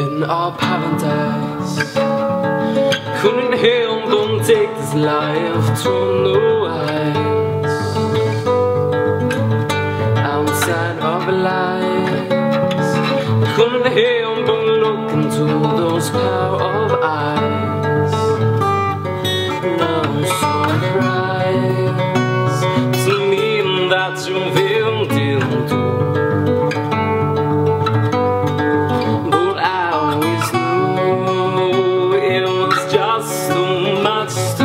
our paradise. Couldn't help but take this life to new heights. Outside of lights, couldn't help but look into those power of eyes. No surprise to me that you monster.